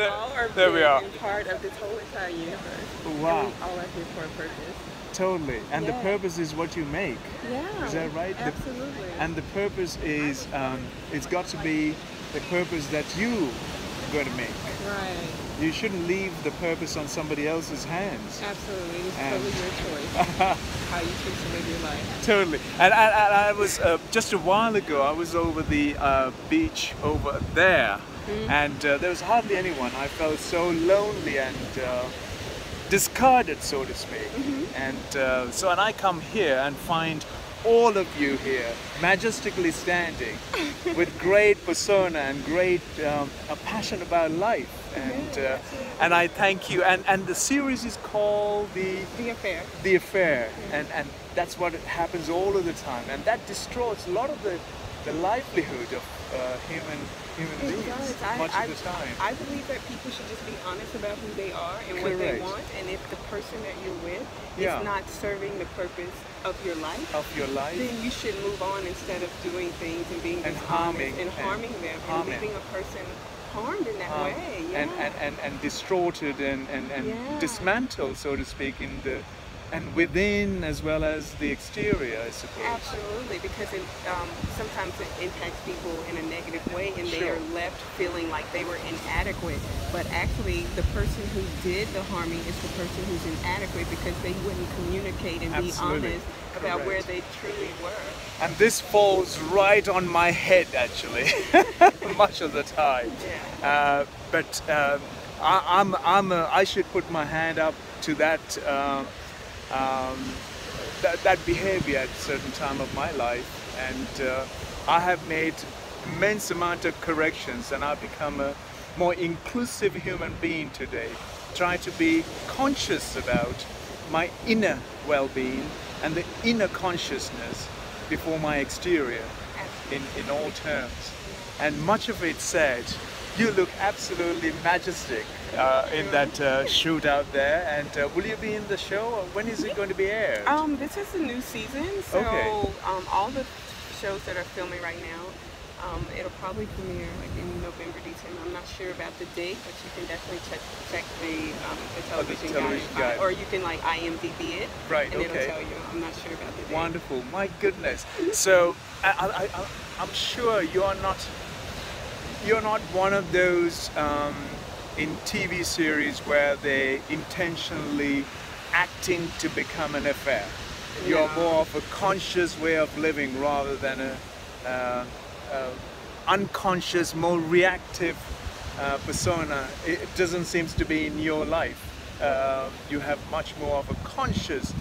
There- all are there we are. part of this whole entire universe. Wow. And we all are here for a purpose. Totally. And the purpose is what you make. Yeah. Is that right? The- Absolutely. And the purpose is, um, it's got to be the purpose that you are going to make. right. You shouldn't leave the purpose on somebody else's hands. Absolutely. It's And- totally your choice. how you choose to live your life. Totally. And, and, and I was uh, just a while ago. I was over the uh, beach over there, and uh, there was hardly anyone. I felt so lonely and uh, discarded, so to speak. And uh, so, and I come here and find all of you here majestically standing with great persona and great um, a passion about life. And uh, and I thank you. And and the series is called the The affair. the affair and and that's what happens all of the time and that destroys a lot of the the livelihood of uh, human human It beings does. Much I, of the time I believe that people should just be honest about who they are and what they Correct. want. And if the person that you're with Yeah. is not serving the purpose of your life, of your life then you should move on instead of doing things and being And harming and and harming them harming. and leaving a person harmed in that um, way. Yeah. and, and, and, and distorted and, and, and Yeah. dismantled so to speak in the and within as well as the exterior I suppose Absolutely, because it, um, sometimes it impacts people in a negative way, and they are left feeling like they were inadequate. But actually, the person who did the harming is the person who's inadequate because they wouldn't communicate and be honest about where they truly were. and this falls right on my head actually much of the time Yeah. Uh, but uh, I, I'm, I'm a, I should put my hand up to that, uh, um, that, that behavior at a certain time of my life. And uh, I have made immense amount of corrections and I've become a more inclusive human being today. Try to be conscious about my inner well-being and the inner consciousness before my exterior in, in all terms. And much of it said, you look absolutely majestic uh, in that uh, shoot out there. And uh, will you be in the show? When is it going to be aired? Um, this is a new season, so Okay. um, all the shows that are filming right now, um, it'll probably premiere like in November, December. I'm not sure about the date, but you can definitely check check the um, the Oh, the television, television guide, guide. or you can like IMDb it, Right, and okay. it'll tell you. I'm not sure about the date. Wonderful, my goodness. So I, I, I, I'm sure you're not you're not one of those um, in TV series where they intentionally acting to become an affair. You're more of a conscious way of living rather than a, uh, uh, unconscious, more reactive uh, persona. It doesn't seem to be in your life. Uh, you have much more of a conscious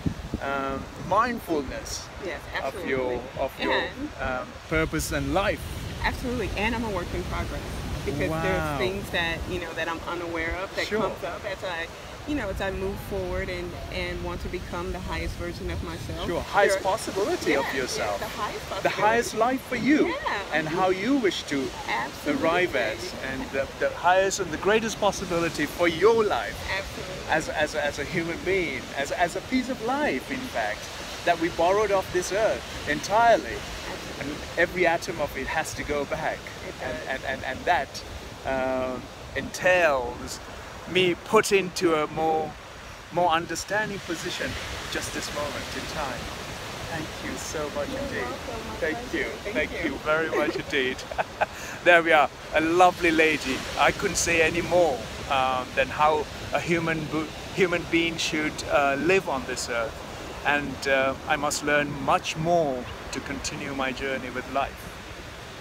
um, mindfulness Yes, of your of your And- um, purpose and life. Absolutely, and I'm a work in progress because Wow. there's things that you know that I'm unaware of that Sure. comes up as I, you know, as I move forward and and want to become the highest version of myself. Sure, highest possibility of yourself. yes, the highest the highest life for you Yeah. and how you wish to Absolutely. arrive at and the, the highest and the greatest possibility for your life Absolutely. as, as, a, as a human being as, as a piece of life in fact that we borrowed off this earth entirely every atom of it has to go back. And, and, and, and that um, entails me put into a more more understanding position just this moment in time. Thank you so much indeed. welcome, thank pleasure. you. Thank thank you. you very much indeed. There we are a lovely lady. I couldn't say any more um, than how a human human being should uh, live on this earth. And uh, i must learn much more to continue my journey with life.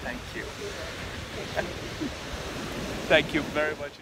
Thank you. Thank you very much